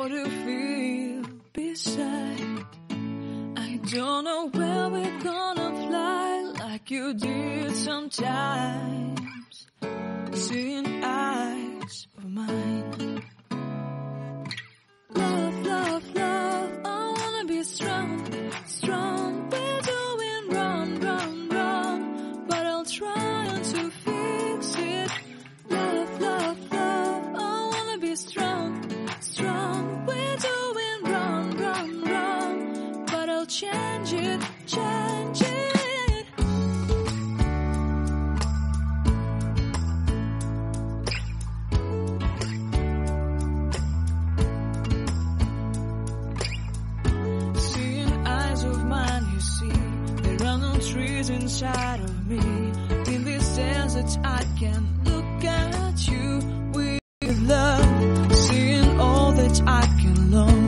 What you feel beside? I don't know where we're gonna fly like you did sometimes. Seeing change it, change it. Seeing eyes of mine, you see, there are no trees inside of me. In this desert, I can look at you with love, seeing all that I can learn.